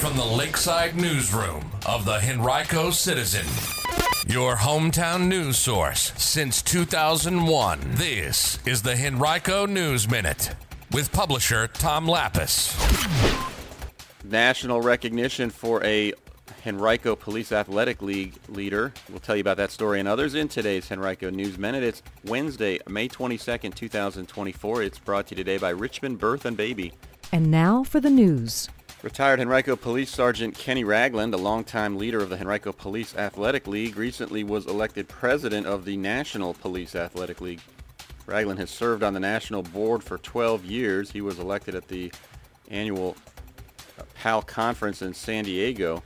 from the Lakeside Newsroom of the Henrico Citizen, your hometown news source since 2001. This is the Henrico News Minute with publisher Tom Lappas. National recognition for a Henrico Police Athletic League leader. We'll tell you about that story and others in today's Henrico News Minute. It's Wednesday, May 22nd, 2024. It's brought to you today by Richmond Birth and Baby. And now for the news. Retired Henrico Police Sergeant Kenny Ragland, a longtime leader of the Henrico Police Athletic League, recently was elected president of the National Police Athletic League. Ragland has served on the national board for 12 years. He was elected at the annual uh, PAL conference in San Diego.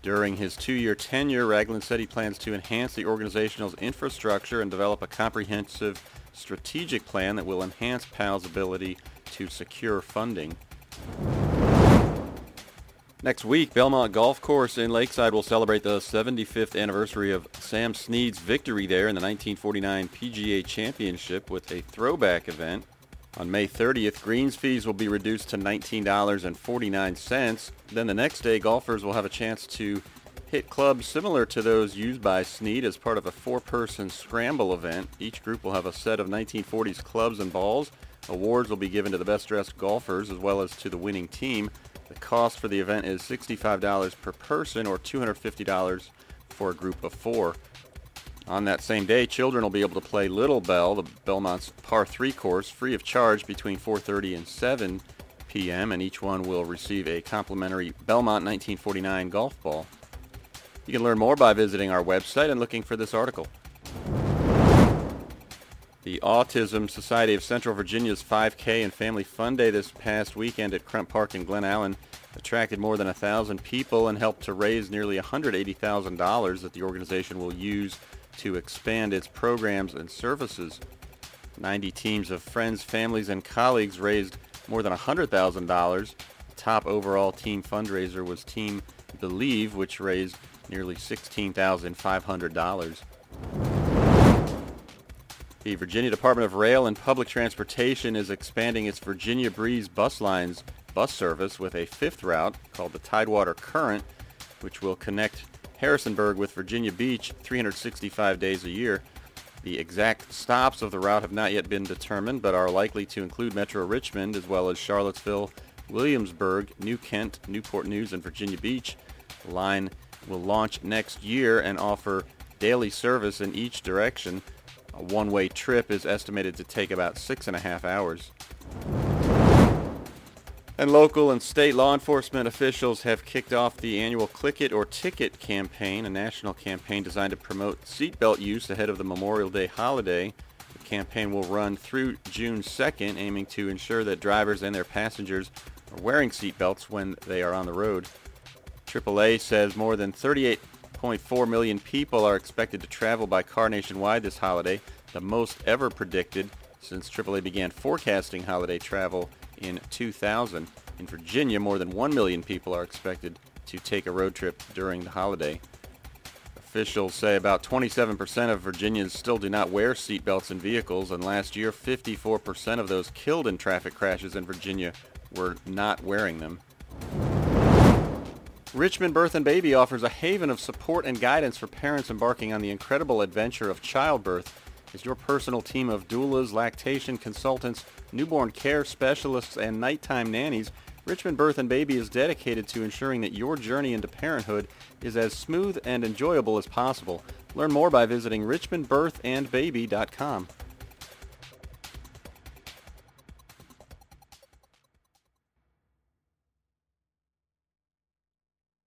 During his two-year tenure, Ragland said he plans to enhance the organization's infrastructure and develop a comprehensive strategic plan that will enhance PAL's ability to secure funding. Next week, Belmont Golf Course in Lakeside will celebrate the 75th anniversary of Sam Snead's victory there in the 1949 PGA Championship with a throwback event. On May 30th, greens fees will be reduced to $19.49. Then the next day, golfers will have a chance to hit clubs similar to those used by Snead as part of a four-person scramble event. Each group will have a set of 1940s clubs and balls. Awards will be given to the best-dressed golfers as well as to the winning team. The cost for the event is $65 per person or $250 for a group of four. On that same day, children will be able to play Little Bell, the Belmont's par 3 course, free of charge between 4.30 and 7 p.m., and each one will receive a complimentary Belmont 1949 golf ball. You can learn more by visiting our website and looking for this article. The Autism Society of Central Virginia's 5K and Family Fun Day this past weekend at Crump Park in Glen Allen attracted more than a thousand people and helped to raise nearly $180,000 that the organization will use to expand its programs and services. 90 teams of friends, families, and colleagues raised more than $100,000. The top overall team fundraiser was Team Believe, which raised nearly $16,500. The Virginia Department of Rail and Public Transportation is expanding its Virginia Breeze bus lines bus service with a fifth route called the Tidewater Current, which will connect Harrisonburg with Virginia Beach 365 days a year. The exact stops of the route have not yet been determined, but are likely to include Metro Richmond as well as Charlottesville, Williamsburg, New Kent, Newport News, and Virginia Beach. The line will launch next year and offer daily service in each direction. A one-way trip is estimated to take about six and a half hours. And local and state law enforcement officials have kicked off the annual Click It or Ticket campaign, a national campaign designed to promote seatbelt use ahead of the Memorial Day holiday. The campaign will run through June 2nd, aiming to ensure that drivers and their passengers are wearing seatbelts when they are on the road. AAA says more than 38.4 million people are expected to travel by car nationwide this holiday, the most ever predicted since AAA began forecasting holiday travel in 2000. In Virginia, more than 1 million people are expected to take a road trip during the holiday. Officials say about 27% of Virginians still do not wear seatbelts in vehicles, and last year 54% of those killed in traffic crashes in Virginia were not wearing them. Richmond Birth and Baby offers a haven of support and guidance for parents embarking on the incredible adventure of childbirth As your personal team of doulas, lactation consultants, newborn care specialists, and nighttime nannies. Richmond Birth and Baby is dedicated to ensuring that your journey into parenthood is as smooth and enjoyable as possible. Learn more by visiting richmondbirthandbaby.com.